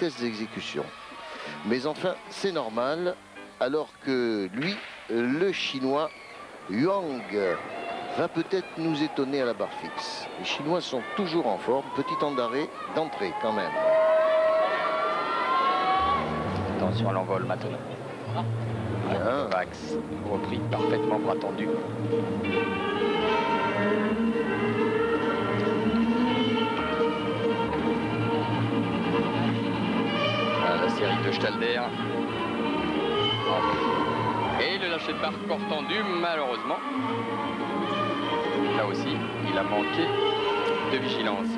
vitesse d'exécution. Mais enfin, c'est normal, alors que lui, le Chinois, Yuang, va peut-être nous étonner à la barre fixe. Les Chinois sont toujours en forme, petit temps d'arrêt, d'entrée quand même. Attention à l'envol maintenant. Bien. Vax, repris parfaitement bras tendu. La série de Stalder. Et le lâcher de barre corps tendu, malheureusement. Là aussi, il a manqué de vigilance.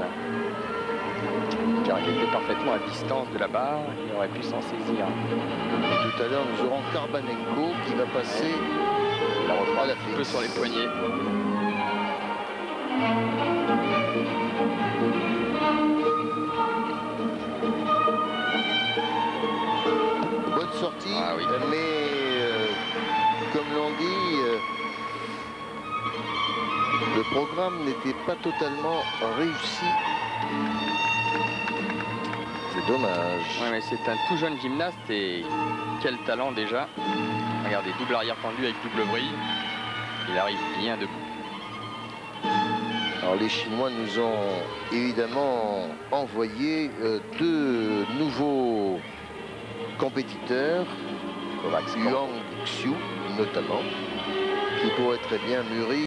Car il était parfaitement à distance de la barre, il aurait pu s'en saisir. Et tout à l'heure, nous aurons Karbanenko qui va passer La à la un peu sur les poignets. Programme n'était pas totalement réussi. C'est dommage. Ouais, mais c'est un tout jeune gymnaste et quel talent déjà. Regardez, double arrière tendu avec double vrille. Il arrive bien debout. Alors les Chinois nous ont évidemment envoyé euh, deux nouveaux compétiteurs, Yuang Xiu notamment, qui pourraient très bien mûrir